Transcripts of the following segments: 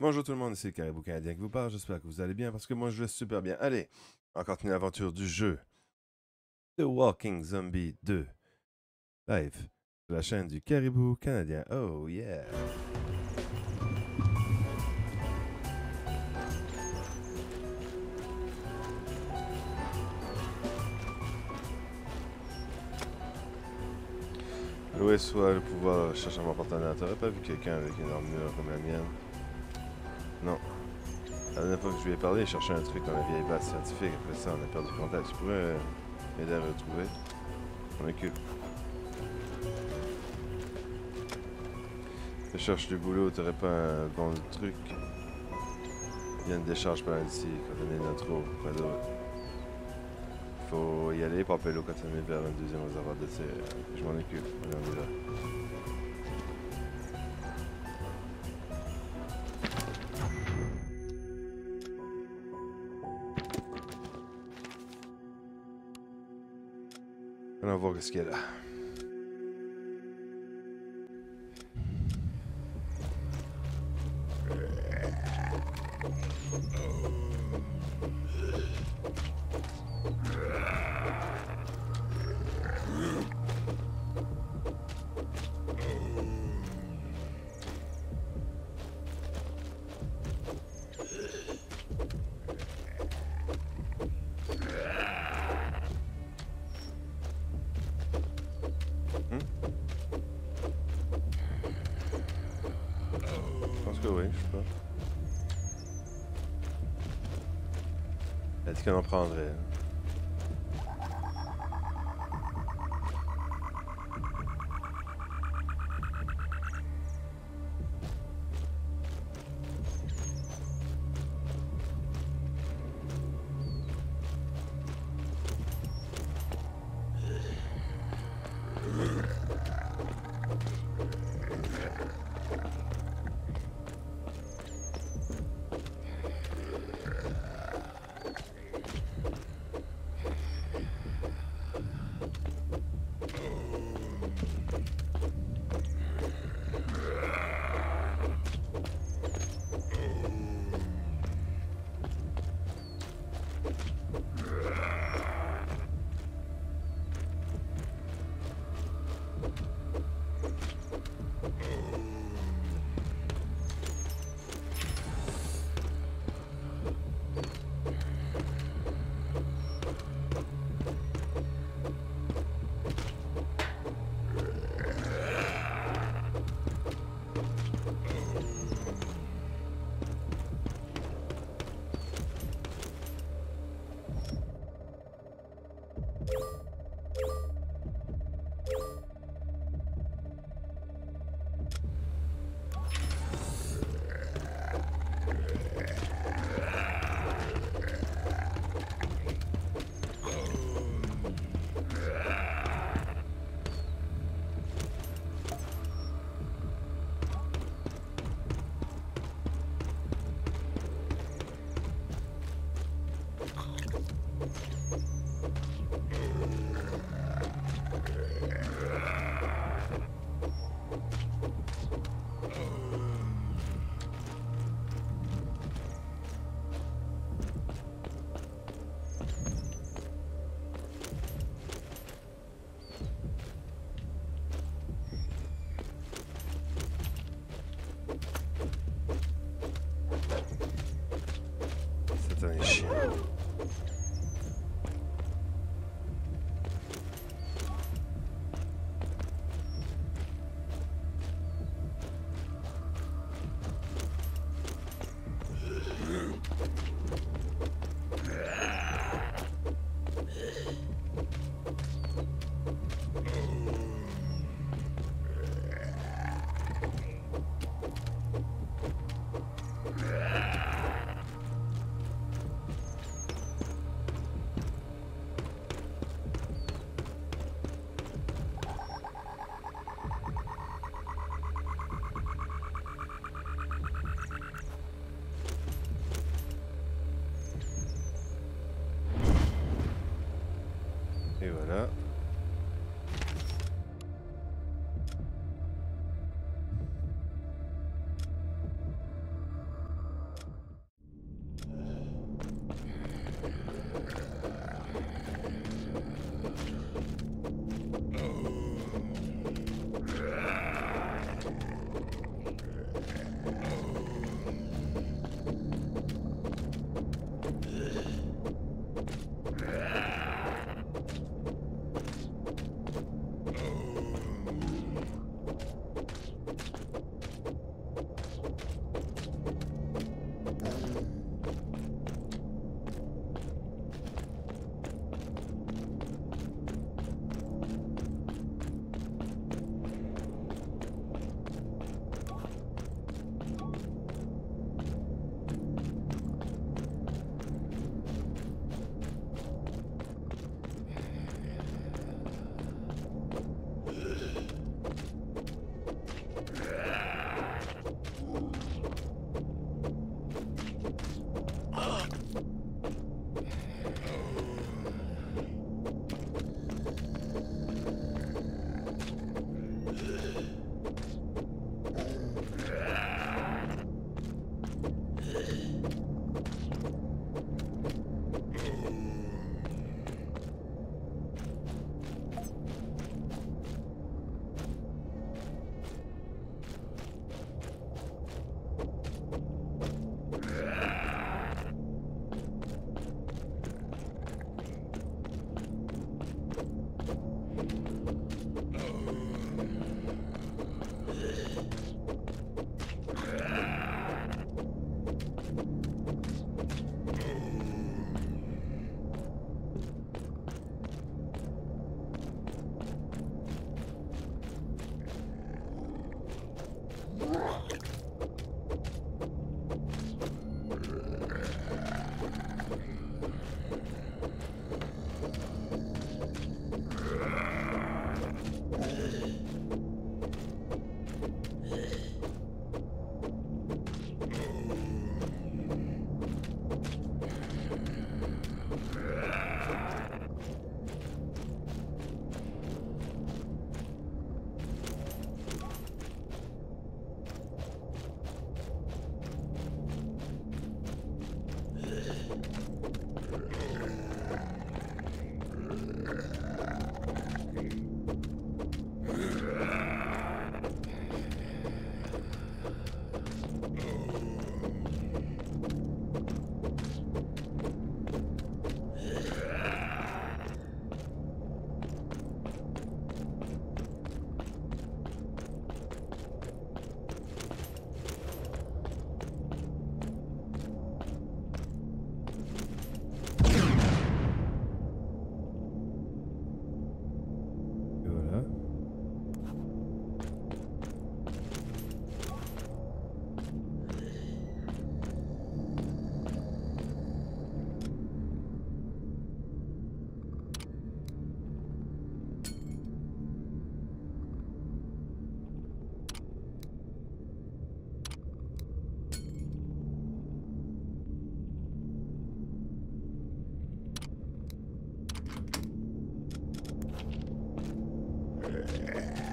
Bonjour tout le monde, c'est Caribou Canadien qui vous parle. J'espère que vous allez bien parce que moi je vais super bien. Allez, on continue l'aventure du jeu The Walking Zombie 2 live sur la chaîne du Caribou Canadien. Oh yeah! Louer soit le pouvoir chercher mon partenaire? T'aurais pas vu quelqu'un avec une armure comme la mienne? Non. La dernière fois que je lui ai parlé, il cherchait un truc dans la vieille base scientifique. Après ça, on a perdu contact. Tu pourrais euh, m'aider à retrouver? On occupe. Je cherche du boulot, t'aurais pas un bon truc? Il y a une décharge par ici, quand on est eau, pas d'autre. Faut y aller, l'eau quand on est vers un deuxième réservoir de. Je m'en occupe, on est là. Allons voir ce qu'il y Qu'elle en prendrait. Yeah. Yeah.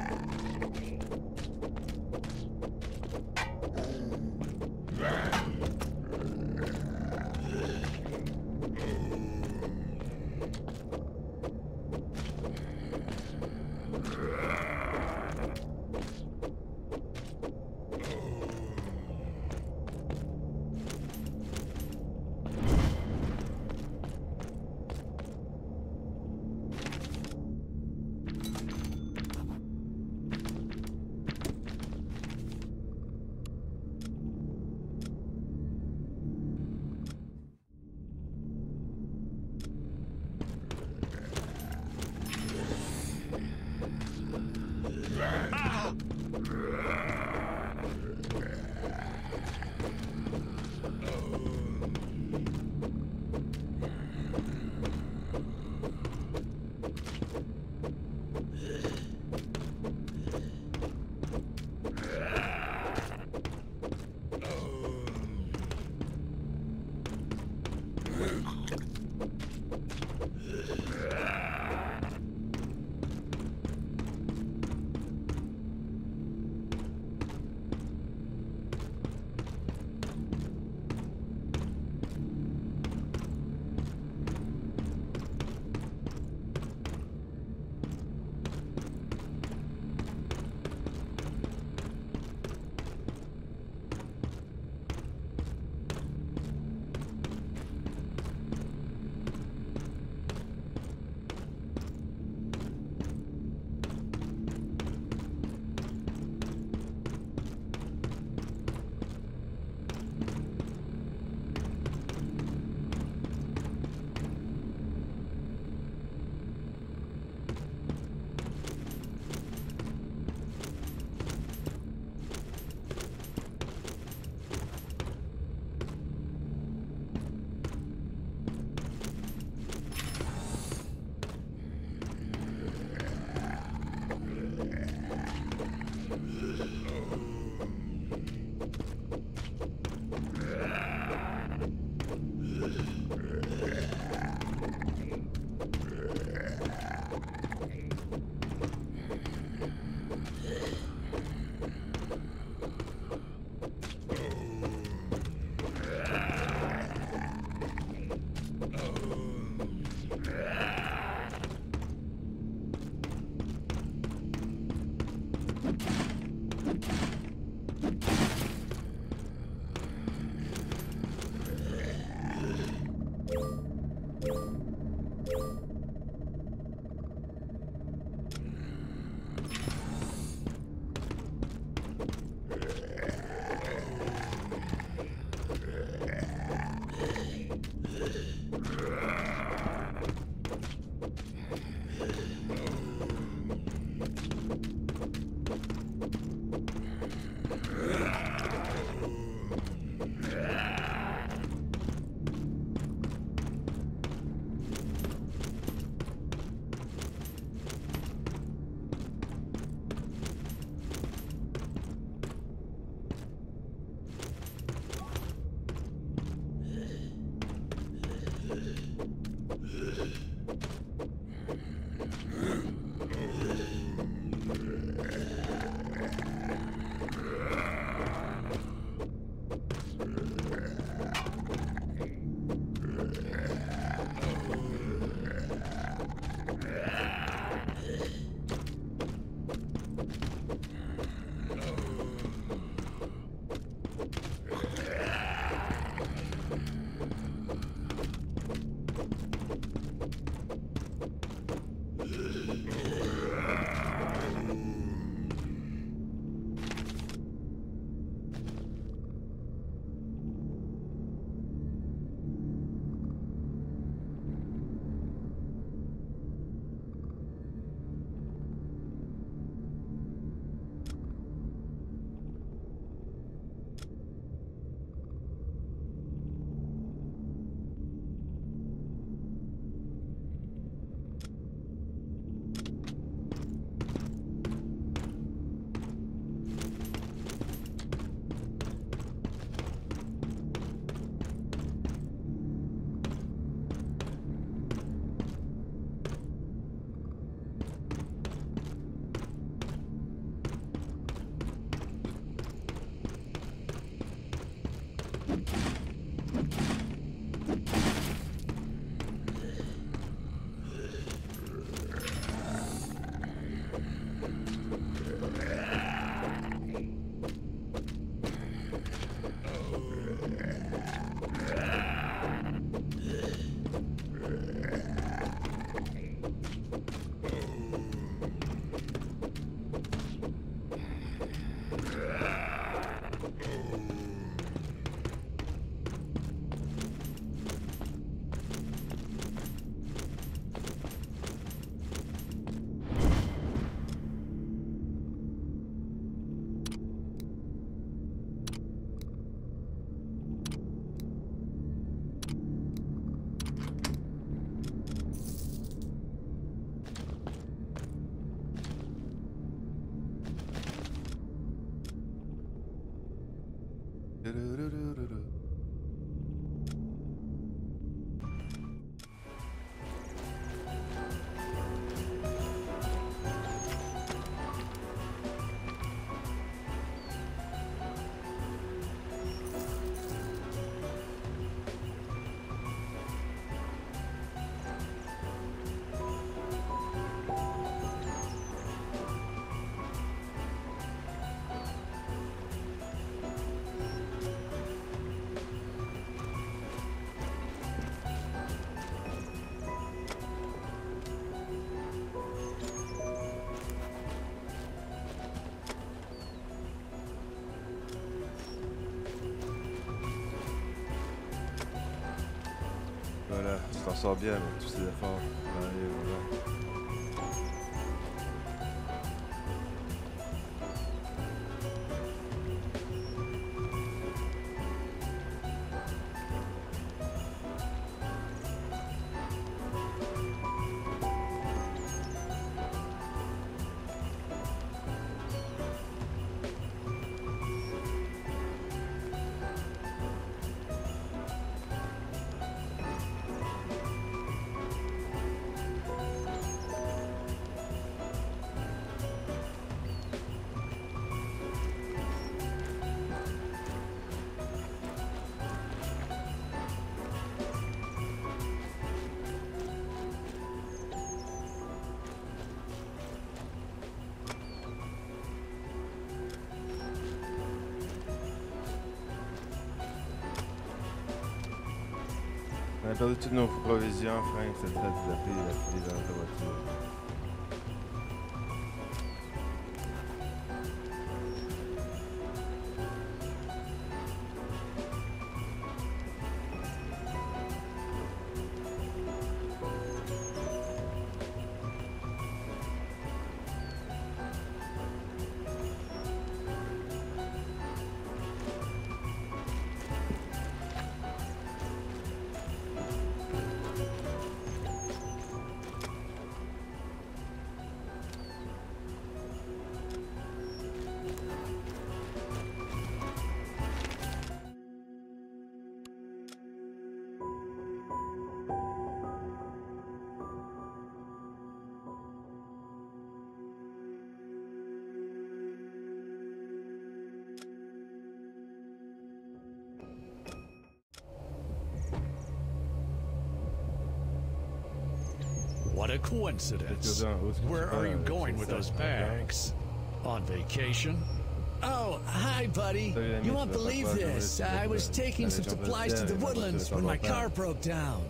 Sors bien tous ces efforts. Perdu toutes nos provisions, le temps de et la filer dans ta voiture. A coincidence. Where are you going with those bags? On vacation? Oh, hi, buddy. You won't believe this. I was taking some supplies to the woodlands when my car broke down.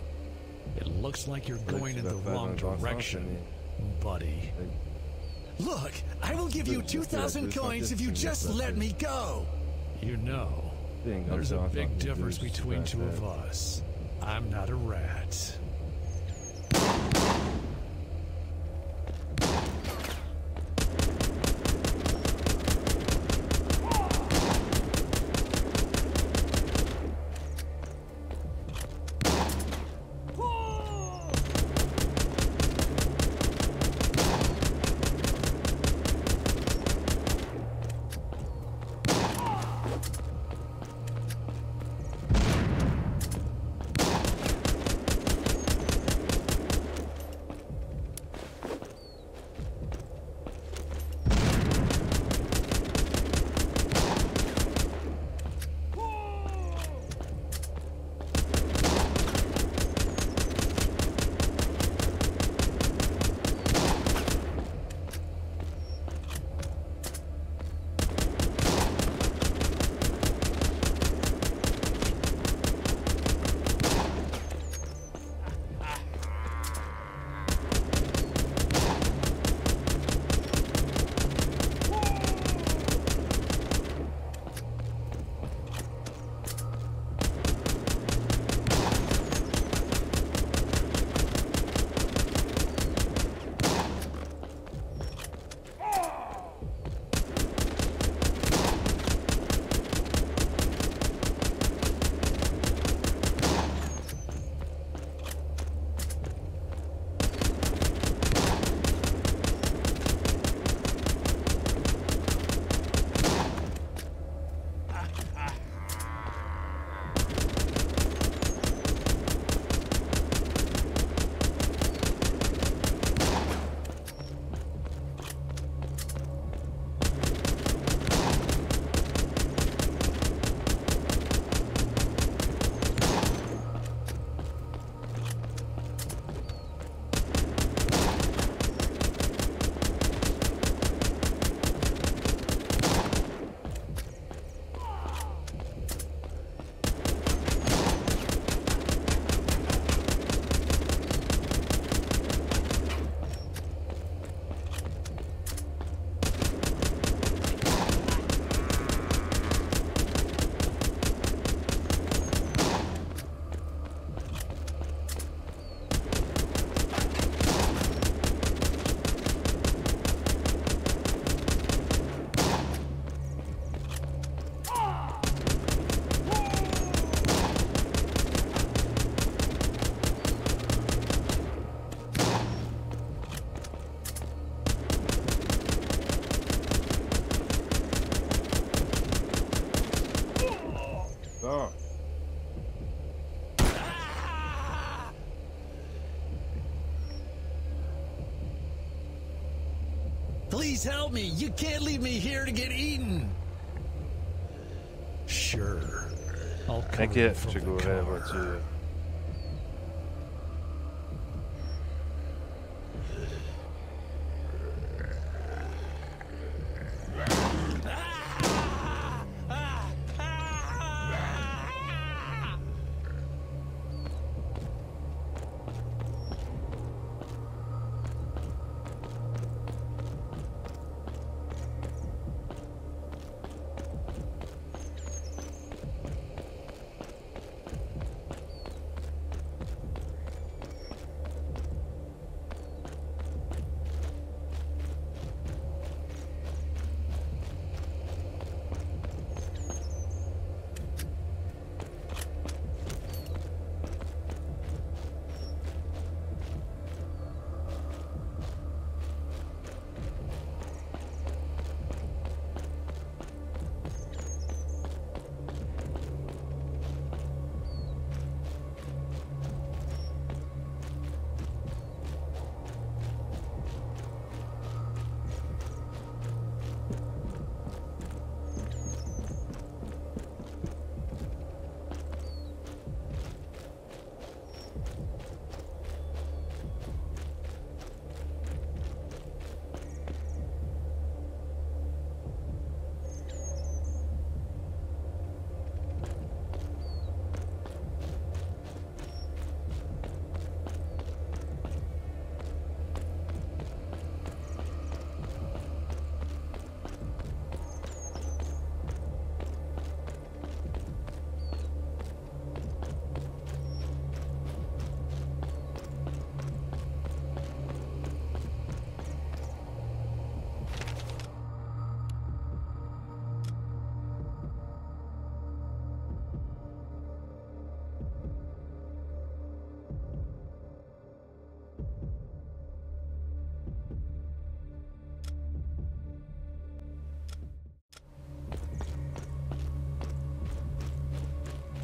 It looks like you're going in the wrong direction, buddy. Look, I will give you 2,000 coins if you just let me go. You know, there's a big difference between two of us. I'm not a rat. Please help me. You can't leave me here to get eaten. Sure. I'll come T'inquiète, je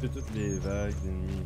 toutes les vagues d'ennemis.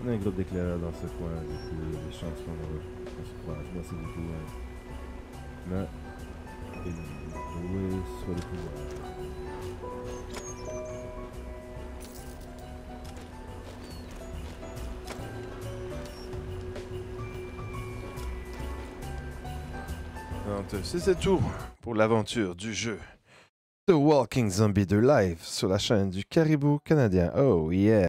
On a un groupe d'éclaireurs dans ce coin, du coup, les chances qu'on se croise. Merci beaucoup. Hein. Mais, jouer sur le pouvoir. C'est tout pour l'aventure du jeu. The Walking Zombie 2 live sur la chaîne du Caribou canadien. Oh yeah!